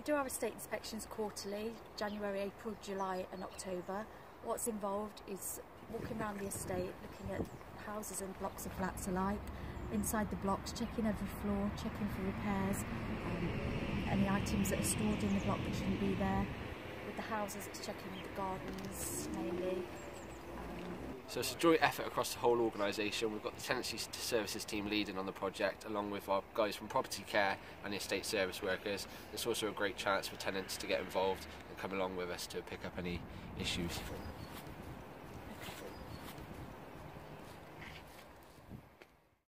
We do our estate inspections quarterly, January, April, July and October. What's involved is walking around the estate, looking at houses and blocks of flats alike, inside the blocks, checking every floor, checking for repairs, um, any items that are stored in the block that shouldn't be there. With the houses, it's checking the gardens mainly. So it's a joint effort across the whole organisation. We've got the tenancy services team leading on the project, along with our guys from property care and the estate service workers. It's also a great chance for tenants to get involved and come along with us to pick up any issues.